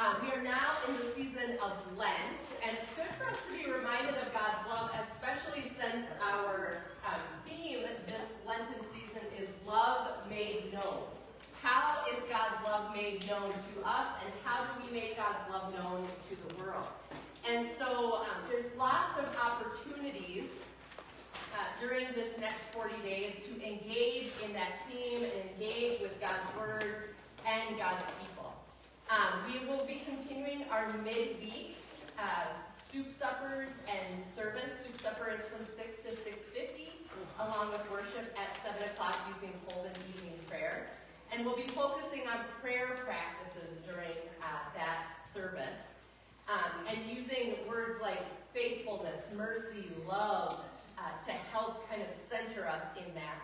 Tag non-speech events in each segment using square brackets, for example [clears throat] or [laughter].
Uh, we are now in the season of Lent, and it's good for us to be reminded of God's love, especially since our um, theme this Lenten season is love made known. How is God's love made known to us, and how do we make God's love known to the world? And so um, there's lots of opportunities uh, during this next 40 days to engage in that theme and engage with God's Word and God's people. Um, we will be continuing our midweek uh, soup suppers and service. Soup supper is from 6 to 6.50, along with worship at 7 o'clock using Holden Evening Prayer. And we'll be focusing on prayer practices during uh, that service. Um, and using words like faithfulness, mercy, love, uh, to help kind of center us in that.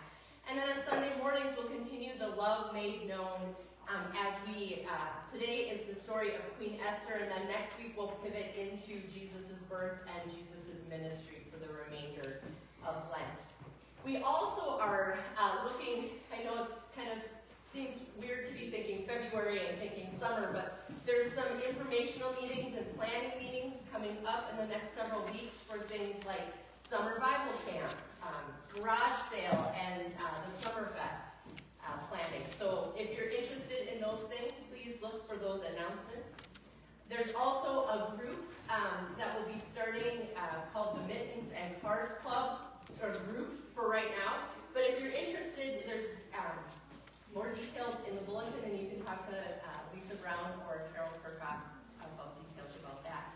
And then on Sunday mornings, we'll continue the love made known um, as we, uh, today is the story of Queen Esther, and then next week we'll pivot into Jesus' birth and Jesus' ministry for the remainder of Lent. We also are uh, looking, I know it's kind of seems weird to be thinking February and thinking summer, but there's some informational meetings and planning meetings coming up in the next several weeks for things like summer Bible camp, um, garage sale, and uh, the Summer Fest uh, planning. So if you're interested in those things, please look for those announcements. There's also a group um, that will be starting uh, called the Mittens and Cards Club, or group for right now. But if you're interested, there's um, more details in the bulletin, and you can talk to uh, Lisa Brown or Carol Kirkhoff about details about that.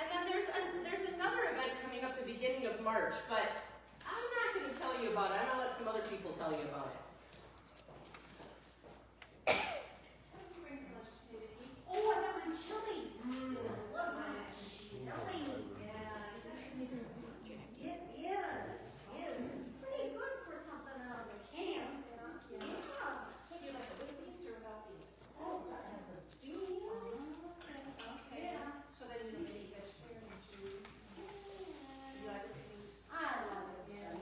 And then there's a, there's another event coming up the beginning of March, but I'm not going to tell you about it. I'm going to let some other people tell you about it. Oh, I got my chili. Mm, I love my chili. Yeah, it is. It is. It's pretty good for something out of a can. Yeah. So do you like it with beans or without beans? Oh, I have a beans. Okay. Yeah. So then you don't eat vegetarian, but you, you like it with beans? I love it, yeah.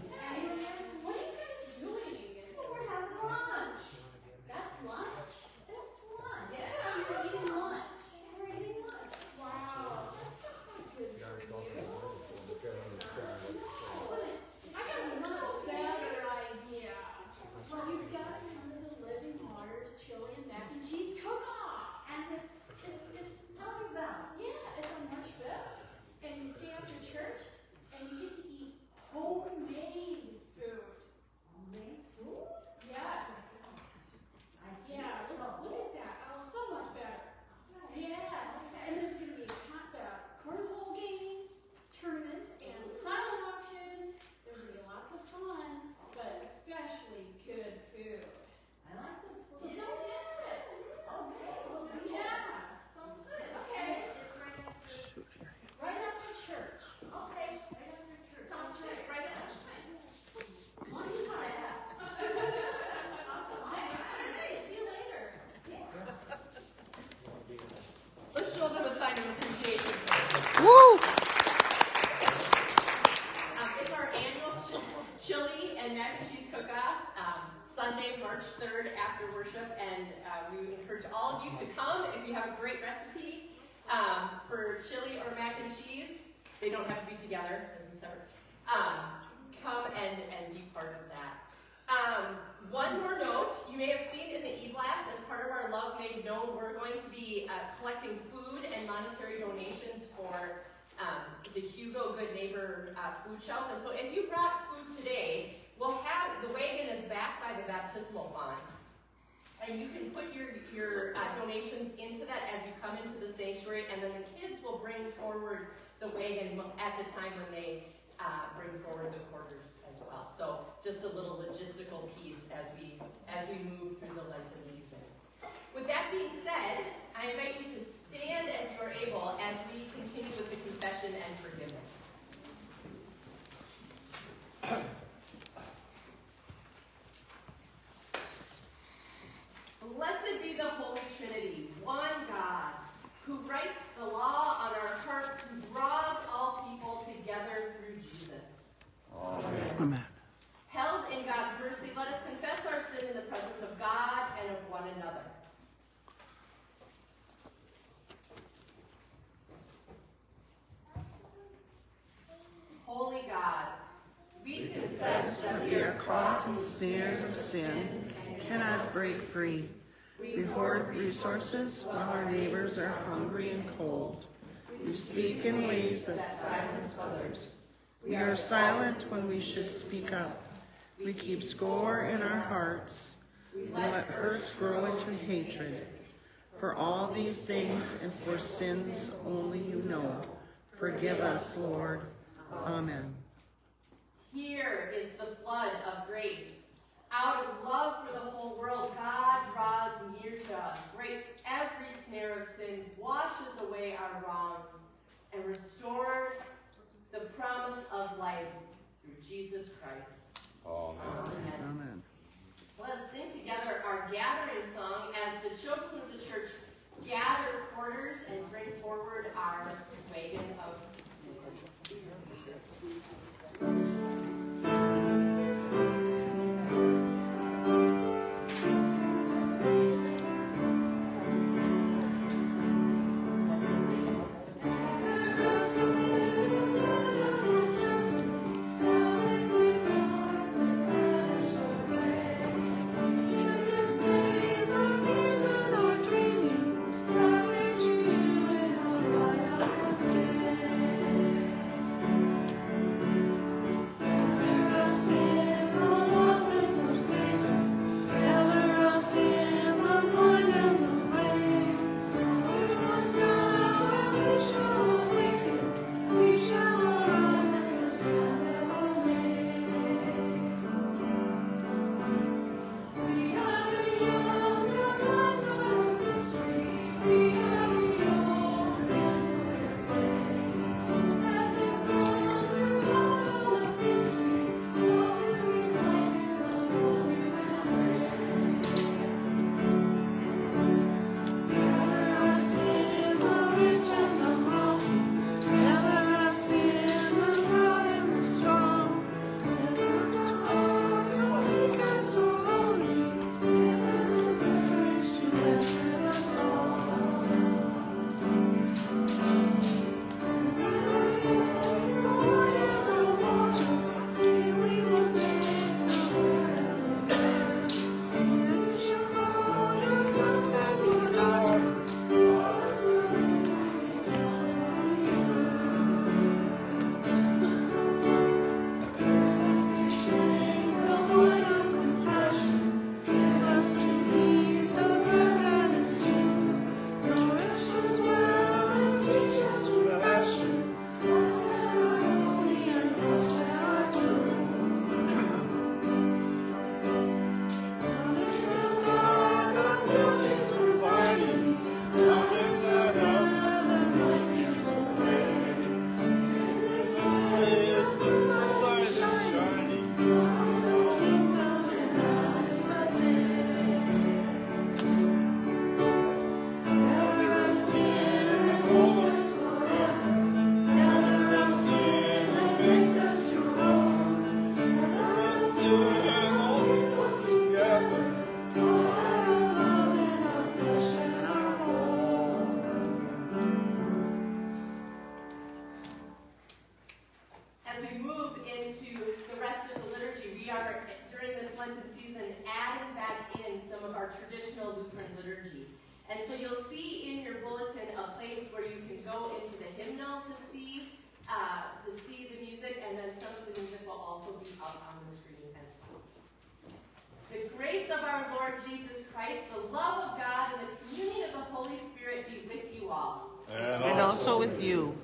What are you guys doing? Well, we're having lunch. That's lunch? That's lunch. Yeah, you're eating lunch. We're eating lunch. Wow. That's good for you. I got a much better idea. Well, you've got to come to the Living Waters Chili and Mac and Cheese Cook-Off. And it's, it's, it's talking about. Yeah, it's on March 5th. And you stay after church and you get to eat homemade food. Homemade food? Yes. I Yeah, guess look, so. look at that. Oh, so much better. Yeah. And there's going to be a con- the cornhole game, tournament, and silent auction. There's going to be lots of fun, but especially good food. I like the food. So don't miss it. Okay, well, we Yeah. Sounds good. Okay. Right after church. Okay, right after church. Sounds right. Right at lunchtime. Lunchtime. Awesome. All right. See you later. Let's show them a sign of appreciation. Woo! Um, it's our annual ch- chili and mac and cheese cook-off, um, Sunday, March 3rd after worship, and uh, we encourage all of you to come if you have a great recipe um, for chili or mac and cheese. They don't have to be together, separate. Um, come and, and be part of that. Um, one more note, you may have seen in the e-blast, as part of our Love Made Known, we're going to be uh, collecting food and monetary donations for um, the Hugo Good Neighbor uh, food shelf. And so if you brought food today, we'll have, the wagon is backed by the baptismal font. And you can put your, your uh, donations into that as you come into the sanctuary, and then the kids will bring forward the wagon at the time when they uh, bring forward the quarters as well. So just a little logistical piece as we as we move through the Lenten season. With that being said, I invite you to stand as you are able as we continue with the confession and forgiveness. [clears throat] Blessed be the Holy Trinity, one God, who writes the law on our hearts, who draws all people together through Jesus. Amen. Amen. Held in God's mercy, let us confess our sin in the presence of God and of one another. Holy God, we confess that we are caught in snares of sin, cannot break free. We hoard resources while our neighbors are hungry and cold. We speak in ways that silence others. We are silent when we should speak up. We keep score in our hearts. We let hurts grow into hatred. For all these things and for sins only you know, forgive us, Lord. Amen. Here is the flood of grace. Out of love for the whole world, God draws near to us, breaks every snare of sin, washes away our wrongs, and restores the promise of life through Jesus Christ. Amen. Amen. Amen. Let us sing together our gathering song as the children of the church gather quarters and bring forward our wagon of Lord Jesus Christ, the love of God, and the communion of the Holy Spirit be with you all. And also with you.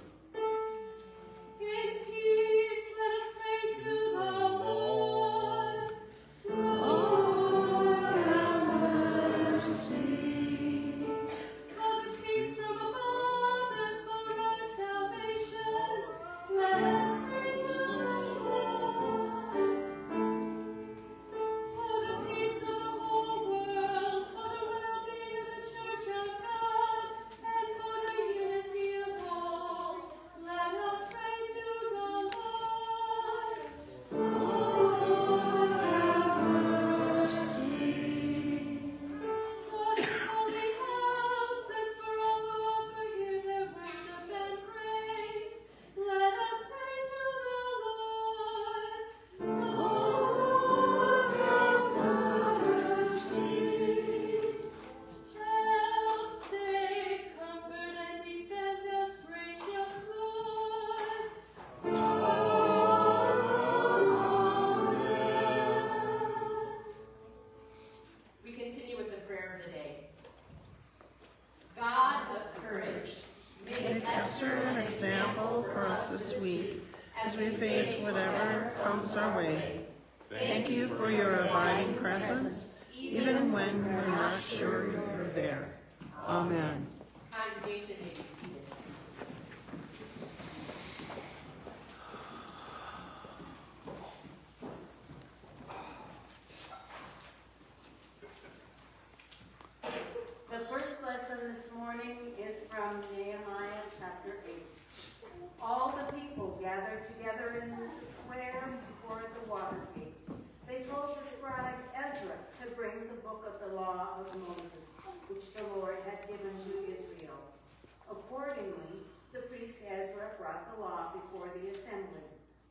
Accordingly, the priest Ezra brought the law before the assembly,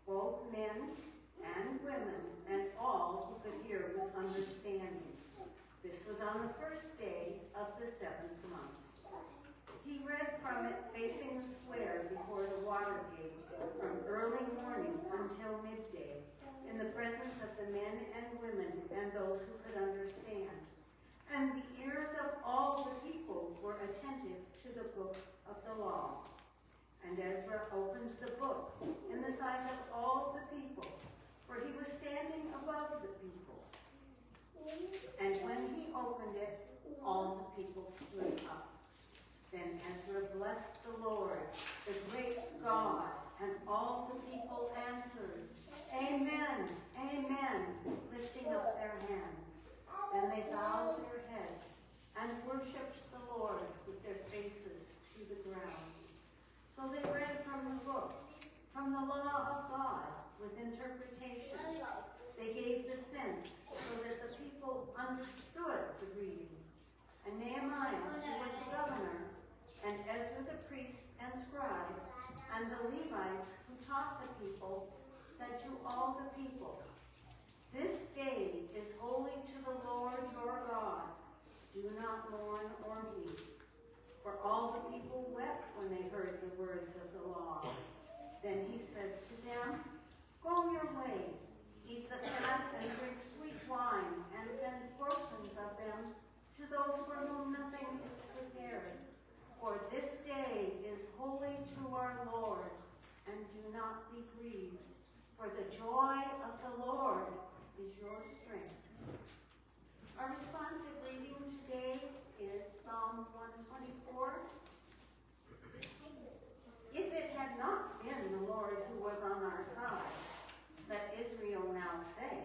both men and women, and all who could hear with understanding. This was on the first day of the seventh month. He read from it facing the square before the water gate from early morning until midday, in the presence of the men and women and those who could understand. And the ears of all the people were attentive to the book of the law. And Ezra opened the book in the sight of all the people, for he was standing above the people. And when he opened it, all the people stood up. Then Ezra blessed the Lord, the great God, and all the people answered, Amen, Amen, lifting up their hands. Then they bowed their heads and worshiped the Lord with their faces the ground. So they read from the book, from the law of God, with interpretation. They gave the sense so that the people understood the reading. And Nehemiah, who was the governor, and Ezra the priest and scribe, and the Levites who taught the people, said to all the people, This day is holy to the Lord your God. Do not mourn or weep. For all the people wept when they heard the words of the law. Then he said to them, Go your way, eat the fat and drink sweet wine, and send portions of them to those for whom nothing is prepared. For this day is holy to our Lord, and do not be grieved. For the joy of the Lord is your strength. Our responsive reading today is Psalm 124. If it had not been the Lord who was on our side, let Israel now say,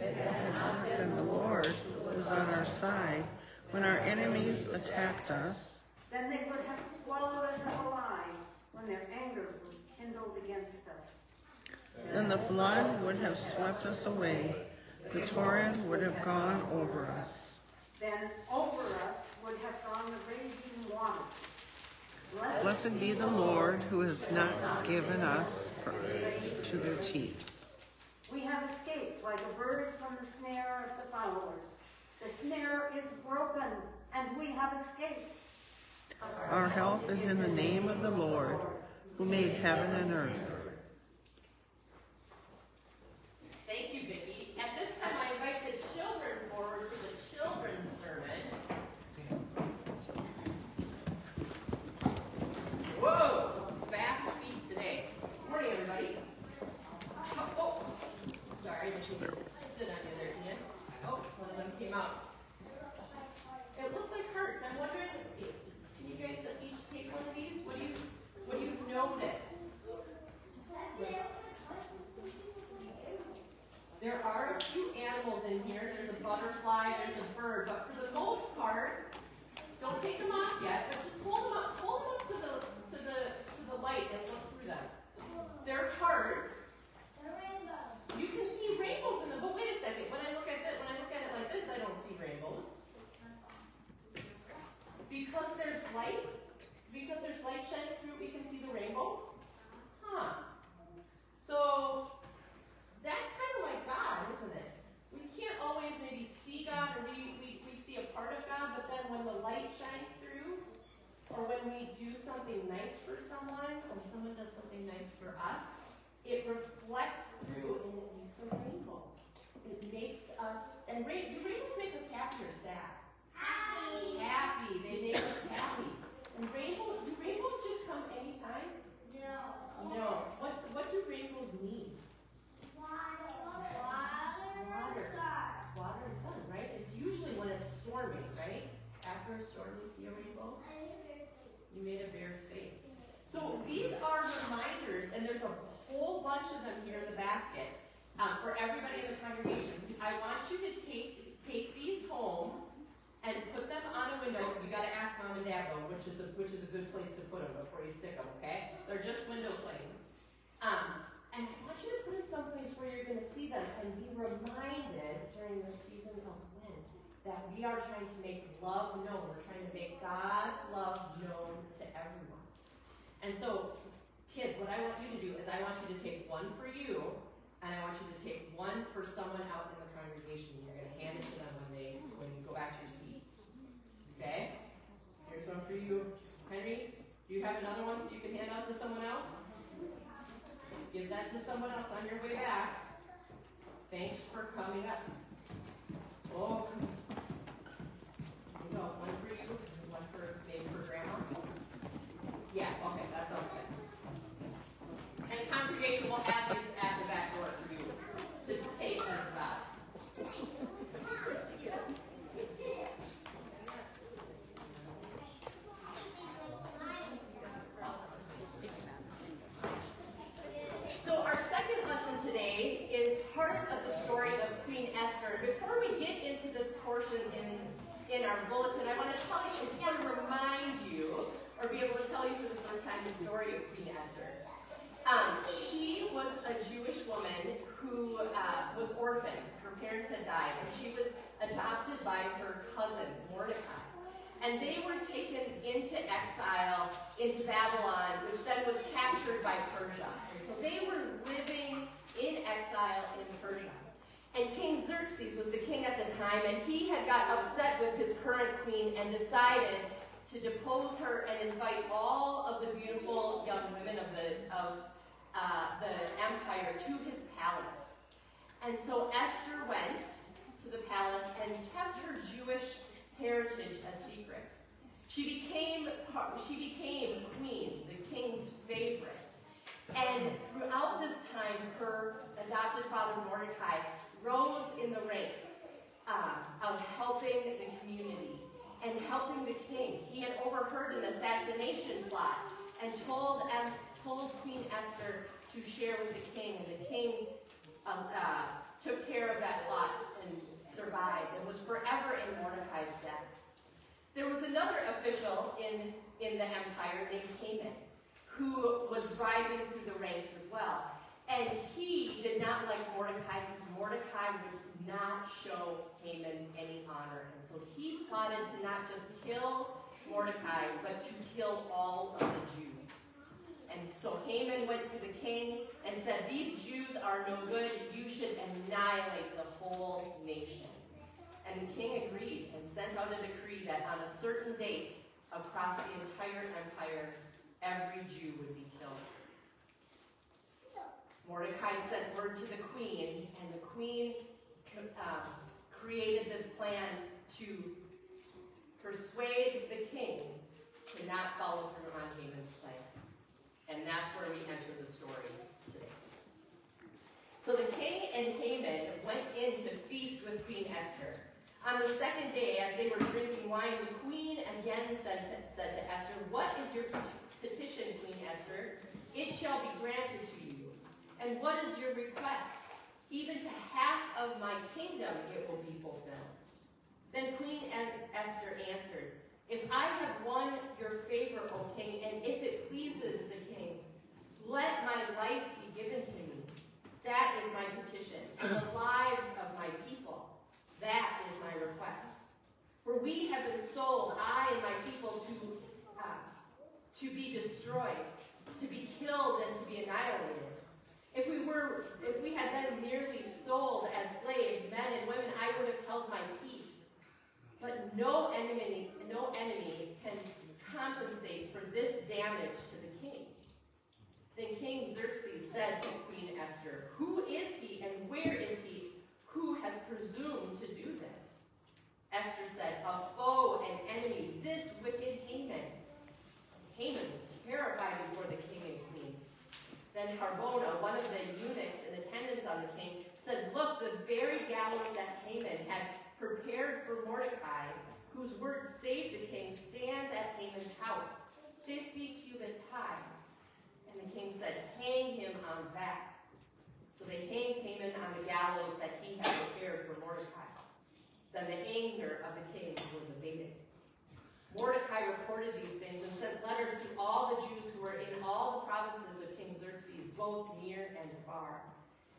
Had not been the Lord who was on our side when our enemies attacked us, then they would have swallowed us up alive when their anger was kindled against us. then the flood would have swept us away, the torrent would have gone over us. Then over us would have gone the raging waters. Blessed be the Lord who has not given us to their teeth. We have escaped like a bird from the snare of the fowlers. The snare is broken, and we have escaped. Our help is in the name of the Lord who made heaven and earth. Thank you, that we are trying to make love known. We're trying to make God's love known to everyone. And so, kids, what I want you to do is I want you to take one for you, and I want you to take one for someone out in the congregation. You're going to hand it to them when they when you go back to your seats. Okay? Here's one for you, Henry. Do you have another one so you can hand out to someone else? Give that to someone else on your way back. Thanks for coming up. Oh. No, 131. Exile into Babylon, which then was captured by Persia. And so they were living in exile in Persia. And King Xerxes was the king at the time, and he had got upset with his current queen and decided to depose her and invite all of the beautiful young women of the of uh, the empire to his palace. And so Esther went to the palace and kept her Jewish heritage a secret. She became she became queen, the king's favorite. And throughout this time, her adopted father Mordecai rose in the ranks uh, of helping the community and helping the king. He had overheard an assassination plot and told and told Queen Esther to share with the king, and the king um, uh, took care of that plot and survived and was forever in Mordecai's debt. There was another official in, in the empire named Haman who was rising through the ranks as well. And he did not like Mordecai because Mordecai would not show Haman any honor. And so he plotted to not just kill Mordecai, but to kill all of the Jews. And so Haman went to the king and said, These Jews are no good. You should annihilate the whole nation. And the king agreed and sent out a decree that on a certain date, across the entire empire, every Jew would be killed. Mordecai sent word to the queen, and the queen um, created this plan to persuade the king to not follow through on Haman's plan. And that's where we enter the story today. So the king and Haman went in to feast with Queen Esther. On the second day, as they were drinking wine, the queen again said to, said to Esther, What is your petition, Queen Esther? It shall be granted to you. And what is your request? Even to half of my kingdom it will be fulfilled. Then Queen Esther answered, If I have won your favor, O king, and if it pleases the king, let my life be given to me. That is my petition, and the lives of my people. That is my request. For we have been sold, I and my people, to, uh, to be destroyed, to be killed, and to be annihilated. If we were, if we had been merely sold as slaves, men and women, I would have held my peace. But no enemy, no enemy can compensate for this damage to the king. Then King Xerxes said to Queen Esther, Who is he and where is he who has presumed to do this? Esther said, A foe and enemy, this wicked Haman. Haman was terrified before the king and queen. Then Harbona, one of the eunuchs in attendance on the king, said, Look, the very gallows that Haman had prepared for Mordecai, whose word saved the king, stands at Haman's house, fifty cubits high. And the king said, Hang him on that. So they hanged Haman on the gallows that he had prepared for Mordecai. Then the anger of the king was abated. Mordecai reported these things and sent letters to all the Jews who were in all the provinces of King Xerxes, both near and far,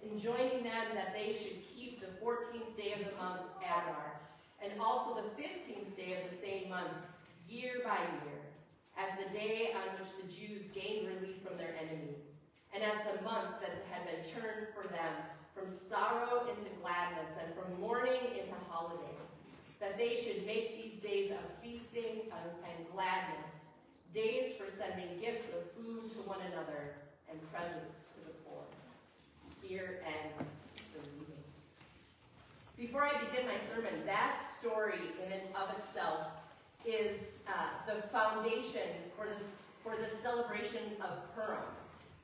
enjoining them that they should keep the 14th day of the month Adar, and also the 15th day of the same month, year by year, as the day on which the Jews gained relief from their enemies, and as the month that had been turned for them from sorrow into gladness, and from mourning into holiday, that they should make these days of feasting and, gladness, days for sending gifts of food to one another and presents to the poor. Here ends the reading. Before I begin my sermon, that story in and of itself is uh, the foundation for this for the celebration of Purim,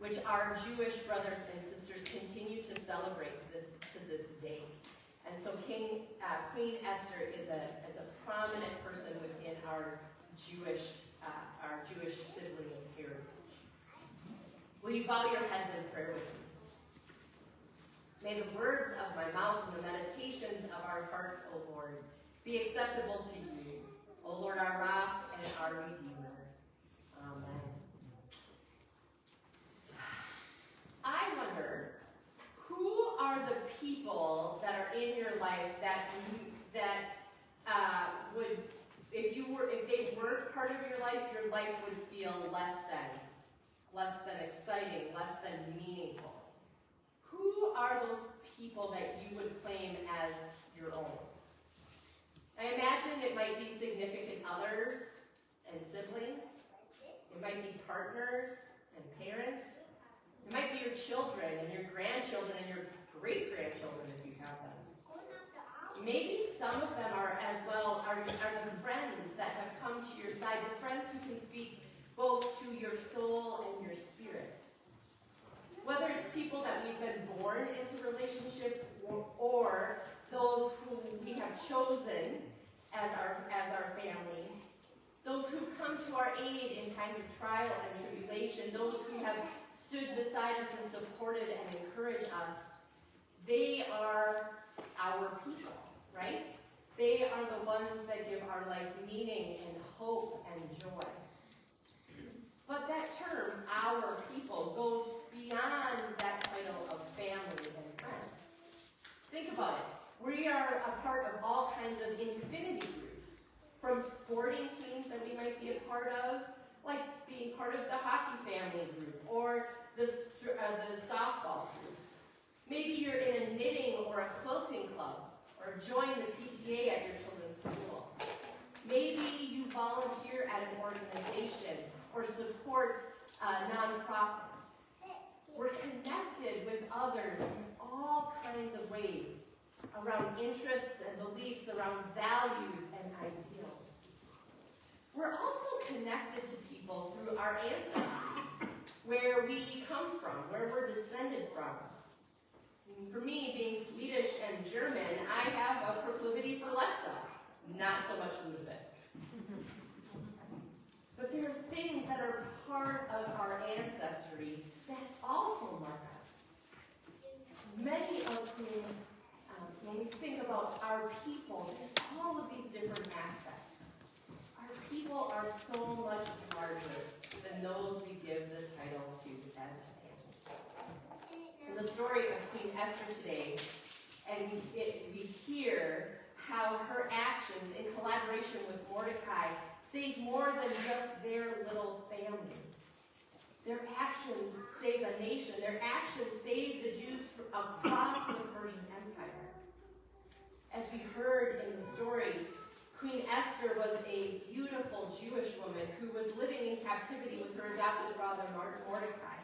which our Jewish brothers and sisters continue to celebrate this to this day. And so King uh, Queen Esther is a is a prominent person within our Jewish uh, our Jewish siblings heritage. Will you bow your heads in prayer with me? May the words of my mouth and the meditations of our hearts, O Lord, be acceptable to you, O Lord, our rock and our redeemer. Amen. I wonder who are the people that are in your life that you, that uh, would, if you were, if they weren't part of your life, your life would feel less than, less than exciting, less than meaningful. Who are those people that you would claim as your own? I imagine it might be significant others and siblings. It might be partners and parents. It might be your children and your grandchildren and your great grandchildren if you have them. Maybe some of them are as well are, are the friends that have come to your side, the friends who can speak both to your soul and your spirit. Whether it's people that we've been born into relationship those who we have chosen as our, as our family, those who come to our aid in times of trial and tribulation, those who have stood beside us and supported and encouraged us, they are our people, right? They are the ones that give our life meaning and hope and joy. But that term, our people, goes beyond that title of family. Think about it. We are a part of all kinds of affinity groups, from sporting teams that we might be a part of, like being part of the hockey family group or the, uh, the softball group. Maybe you're in a knitting or a quilting club, or join the PTA at your children's school. Maybe you volunteer at an organization or support a nonprofit. We're connected with others all kinds of ways around interests and beliefs, around values and ideals. We're also connected to people through our ancestry, where we come from, where we're descended from. For me, being Swedish and German, I have a proclivity for Lefse, not so much Lutefisk. But there are things that are part of our ancestry that also mark us. Many of whom, um, when we think about our people, there's all of these different aspects. Our people are so much larger than those we give the title to as family. In the story of Queen Esther today, and we, it, we hear how her actions in collaboration with Mordecai save more than just their little family. Their actions save a nation. Their actions save the Jews across the Persian. As we heard in the story, Queen Esther was a beautiful Jewish woman who was living in captivity with her adopted brother Mordecai.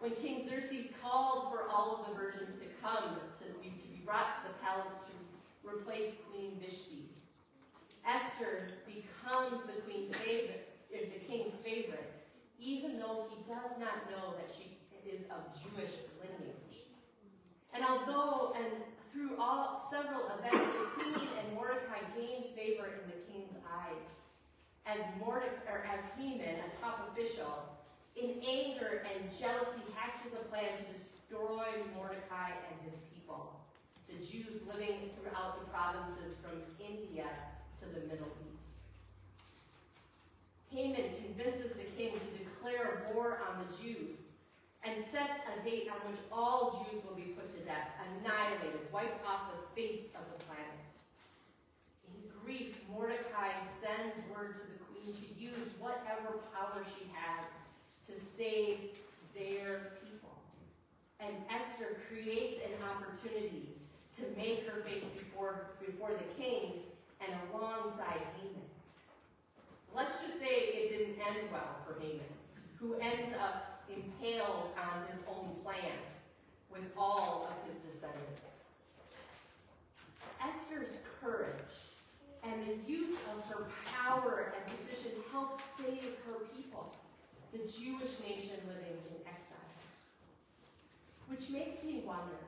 When King Xerxes called for all of the virgins to come to be, to be brought to the palace to replace Queen Vashti, Esther becomes the queen's favorite, eh, the king's favorite, even though he does not know that she is of Jewish lineage. And although, and through all several events, the queen and Mordecai gained favor in the king's eyes. As Mordecai, or as Haman, a top official, in anger and jealousy hatches a plan to destroy Mordecai and his people, the Jews living throughout the provinces from India to the Middle East. Haman convinces the king to declare war on the Jews and sets a date on which all Jews will be put to death, annihilated, wiped off the face of the planet. In grief, Mordecai sends word to the queen to use whatever power she has to save their people. And Esther creates an opportunity to make her face before, before the king and alongside Haman. Let's just say it didn't end well for Haman, who ends up impaled on his own plan with all of his descendants. Esther's courage and the use of her power and position helped save her people, the Jewish nation living in exile. Which makes me wonder,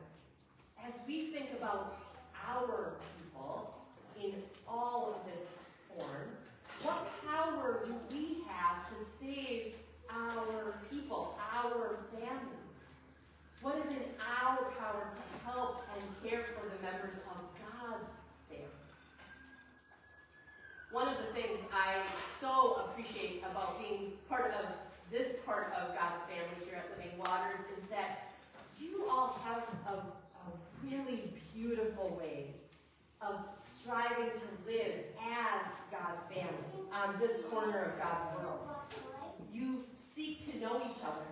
as we think about our people in all of its forms, what power do we have to save our people, our families? What is in our power to help and care for the members of God's family? One of the things I so appreciate about being part of this part of God's family here at Living Waters is that you all have a, a really beautiful way of striving to live as God's family on this corner of God's world. You seek to know each other.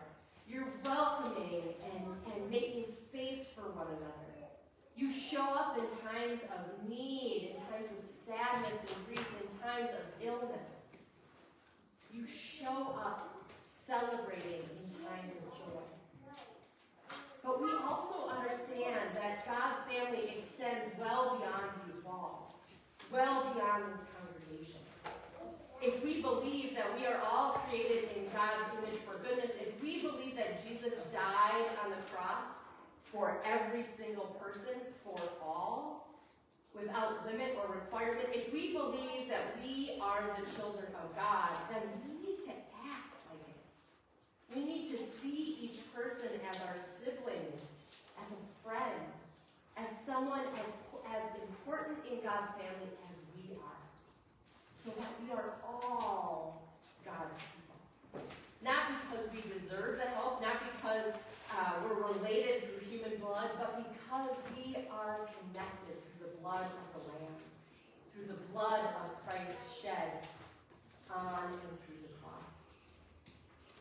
You're welcoming and, and making space for one another. You show up in times of need, in times of sadness and grief, in times of illness. You show up celebrating in times of joy. But we also understand that God's family extends well beyond these walls, well beyond this congregation. If we believe that we are all created in God's image for goodness, if we believe that Jesus died on the cross for every single person, for all, without limit or requirement, if we believe that we are the children of God, then we need to act like it. We need to see each person as our siblings, as a friend, as someone as, as important in God's family as. So that we are all God's people. Not because we deserve the help, not because uh, we're related through human blood, but because we are connected through the blood of the Lamb, through the blood of Christ shed on and through the cross.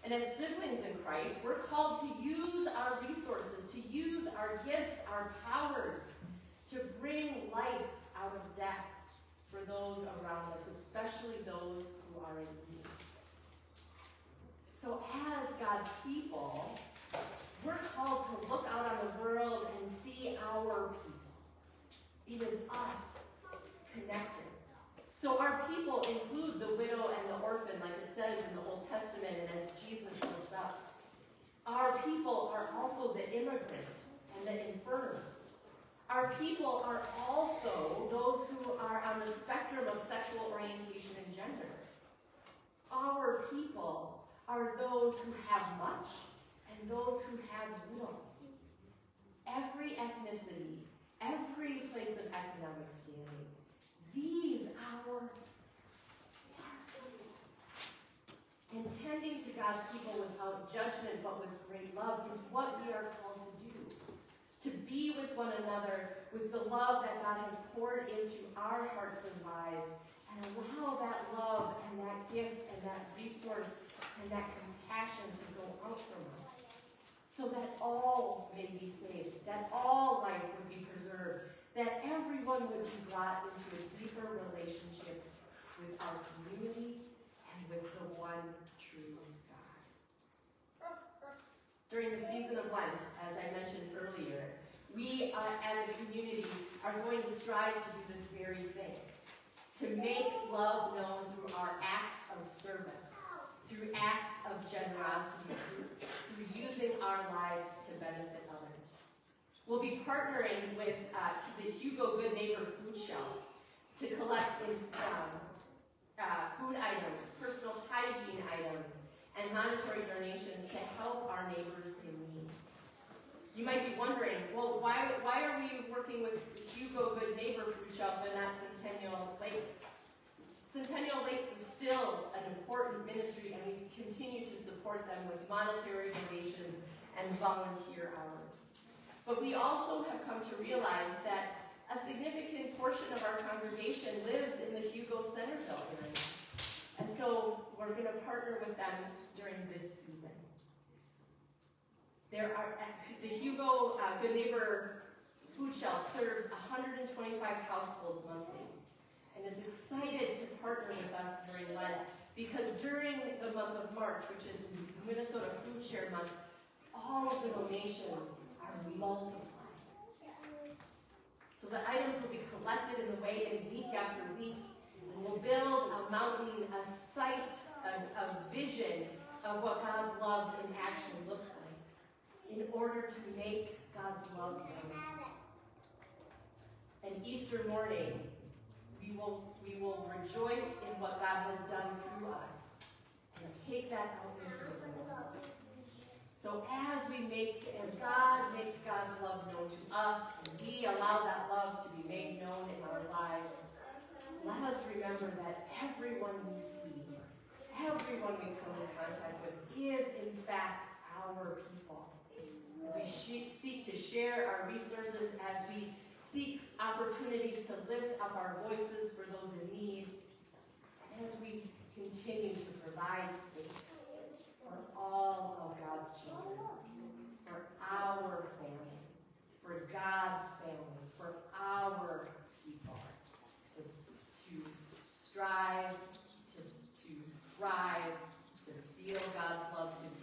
And as siblings in Christ, we're called to use our resources, to use our gifts, our powers, to bring life out of death for those around us, especially those who are in need. So as God's people, we're called to look out on the world and see our people. It is us connected. So our people include the widow and the orphan, like it says in the Old Testament and as Jesus looks up. Our people are also the immigrant and the infirmed. Our people are also those who are on the spectrum of sexual orientation and gender. Our people are those who have much and those who have little. Every ethnicity, every place of economic standing, these our and tending to God's people without judgment but with great love is what we are called to. To be with one another with the love that God has poured into our hearts and lives and allow that love and that gift and that resource and that compassion to go out from us so that all may be saved, that all life would be preserved, that everyone would be brought into a deeper relationship with our community and with the one true. During the season of Lent, as I mentioned earlier, we uh, as a community are going to strive to do this very thing. To make love known through our acts of service, through acts of generosity, through, using our lives to benefit others. We'll be partnering with uh, the Hugo Good Neighbor Food Shelf to collect um, uh, food items, personal hygiene items, and monetary donations to help our neighbors in need. You might be wondering, well, why, why are we working with Hugo Good Neighbor Food Shelf and not Centennial Lakes? Centennial Lakes is still an important ministry and we continue to support them with monetary donations and volunteer hours. But we also have come to realize that a significant portion of our congregation lives in the Hugo Centerville area. And so we're going to partner with them during this season. There are, the Hugo uh, Good Neighbor Food Shelf serves 125 households monthly and is excited to partner with us during Lent because during the month of March, which is Minnesota Food Share Month, all of the donations are multiplied. So the items will be collected in the way in week after week, and we'll build a mountain, a sight, a, a vision of what God's love in action looks like in order to make God's love known. And Easter morning, we will, we will rejoice in what God has done through us and take that out into the world. So as we make, as God makes God's love known to us, and we allow that love to be made known in our lives, let us remember that everyone we see, everyone we come in contact with is in fact our people. As we seek to share our resources, as we seek opportunities to lift up our voices for those in need, and as we continue to provide space for all of God's children, for our family, for God's family, for our strive, to, to thrive, to feel God's love, to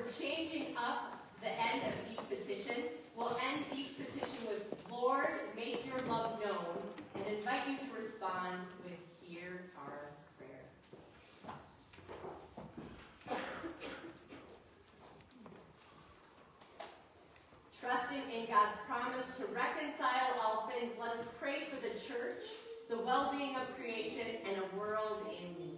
changing up the end of each petition. We'll end each petition with, Lord, make your love known, and invite you to respond with, hear our prayer. Trusting in God's promise to reconcile all things, let us pray for the church, the well-being of creation, and a world in need.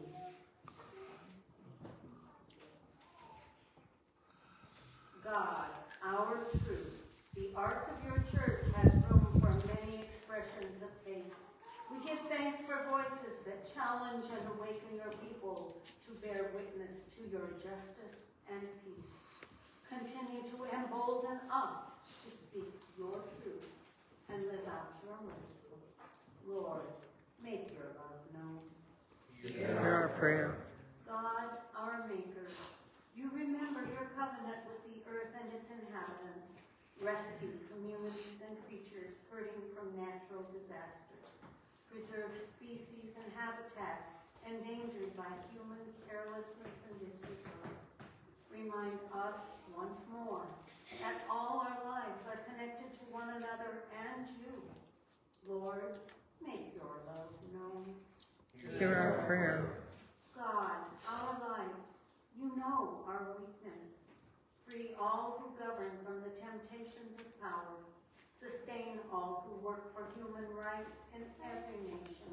God, our truth, the ark of your church has room for many expressions of faith. We give thanks for voices that challenge and awaken your people to bear witness to your justice and peace. Continue to embolden us to speak your truth and live out your mercy. Lord, make your love known. Hear our prayer. God, our Maker, you remember your covenant with earth and its inhabitants, rescue communities and creatures hurting from natural disasters, preserve species and habitats endangered by human carelessness and disregard. Remind us once more that all our lives are connected to one another and you. Lord, make your love known. Hear our prayer. God, our light, you know our weakness. Free all who govern from the temptations of power. Sustain all who work for human rights in every nation.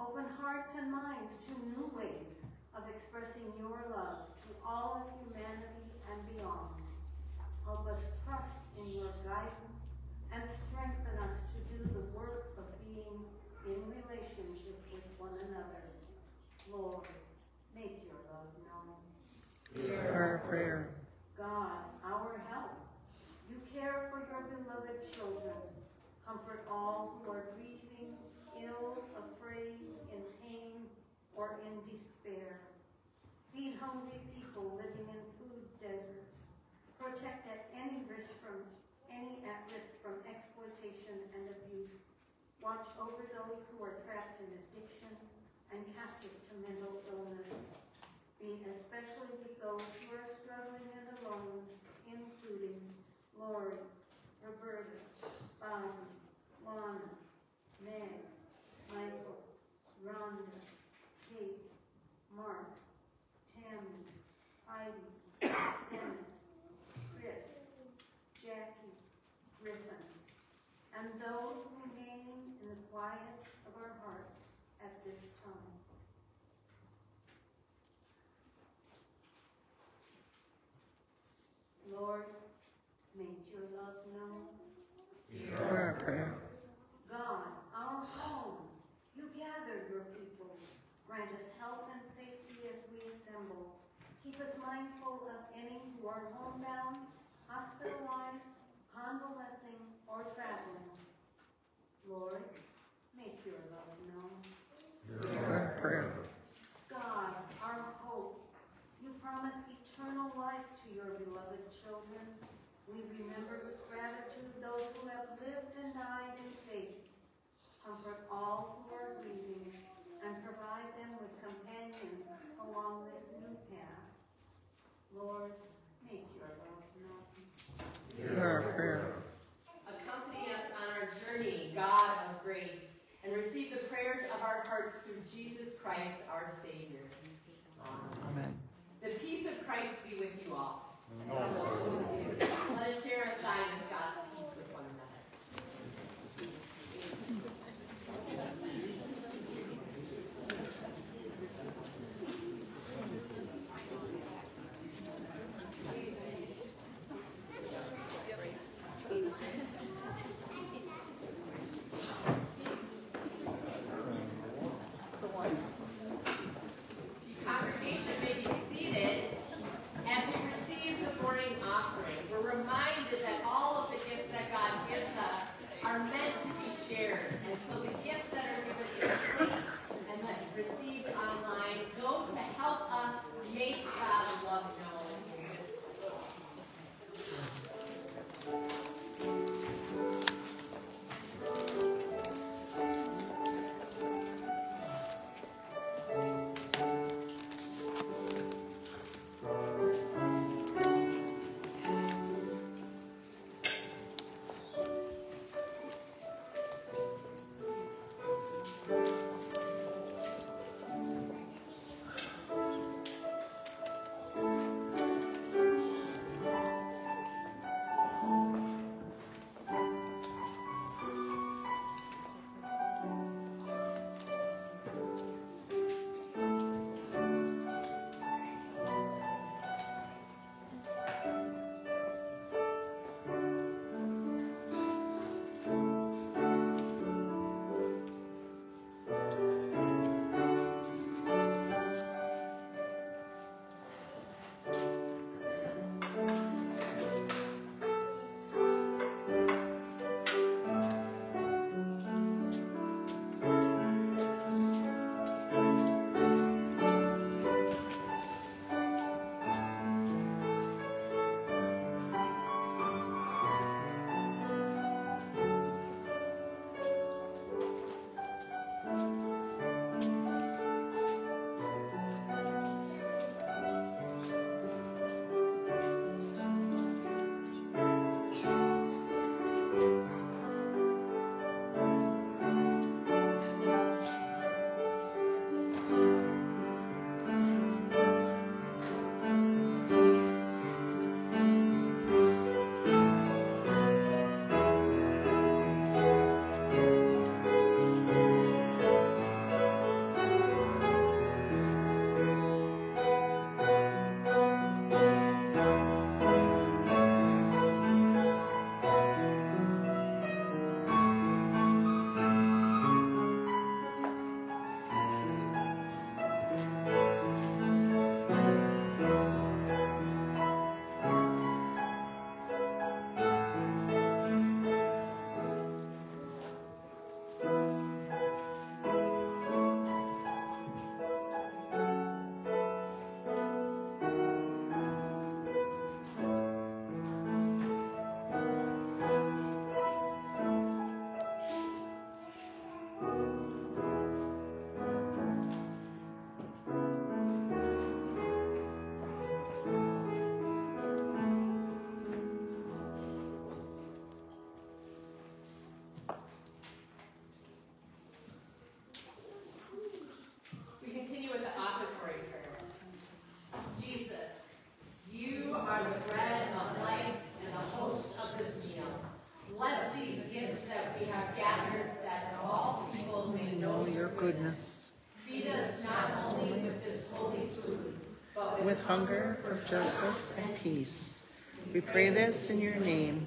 Open hearts and minds to new ways of expressing your love to all of humanity and beyond. Help us trust in your guidance and strengthen us to do the work of being in relationship with one another. Lord, make your love known. Hear our prayer. God, our help, you care for your beloved children. Comfort all who are grieving, ill, afraid, in pain, or in despair. Feed hungry people living in food deserts. Protect at any risk from any at risk from exploitation and abuse. Watch over those who are trapped in addiction and captive to mental illness. Be especially with those who are struggling and alone, including Lori, Roberta, Bonnie, Lana, Meg, Michael, Rhonda, Kate, Mark, Emmett, Chris, Jackie, Griffin, and those we in the quiet of our hearts at this time. Lord, make your love known. Hear our prayer. Keep us mindful of any who are homebound, hospitalized, convalescing, or traveling. Lord, make your love known. Hear prayer. God, our hope, you promise eternal life to your beloved children. We remember with gratitude those who have lived and died in faith. Comfort all who are grieving and provide them with companions along this new Lord, make your love known. Hear our prayer. Accompany us on our journey, God of grace, and receive the prayers of our hearts through Jesus Christ, our Savior. Amen. Amen. The peace of Christ be with you all. hunger for justice and peace. We pray this in your name,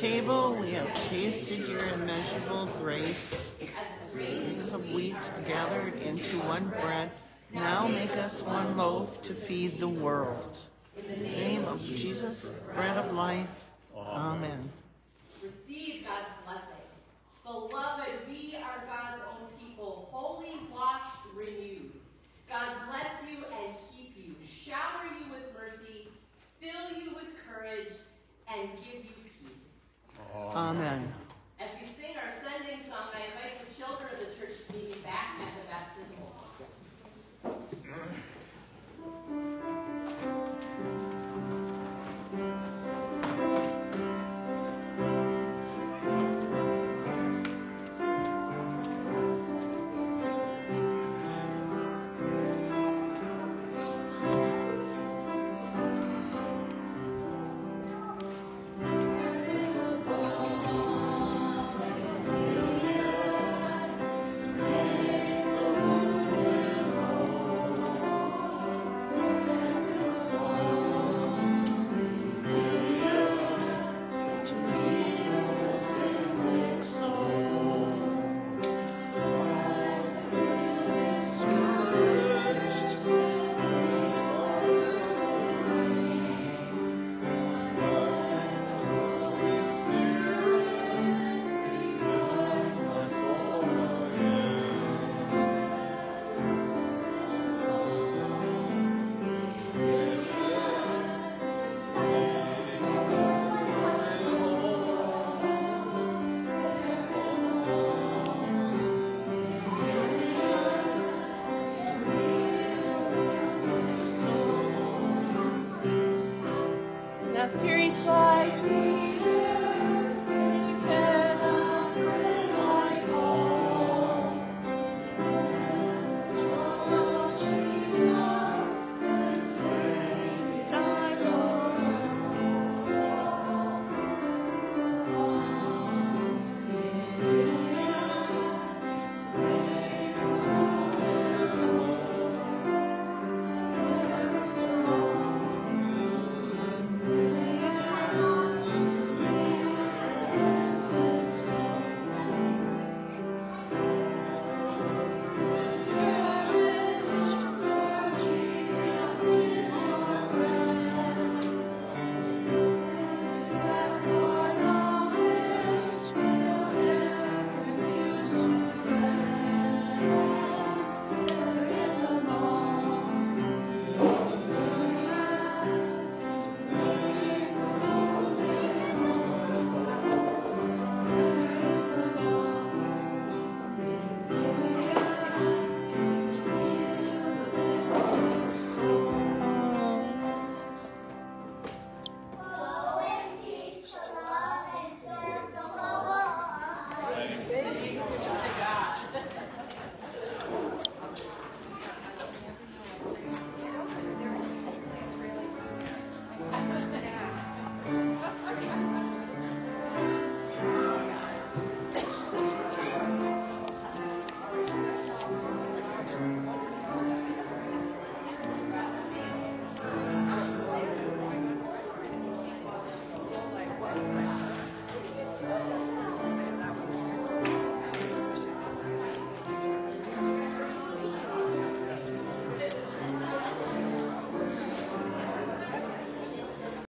Table we have tasted your immeasurable grace. as of wheat gathered into one bread. Now make us one loaf to feed the world. in the name of Jesus, bread of life. Amen. receive God's blessing. Beloved, we are God's own people, holy, washed, renewed. God bless you and keep you, shower you with mercy, fill you with courage, and give you. Amen. As we sing our sending song, I invite the children of the church to meet me back at the baptismal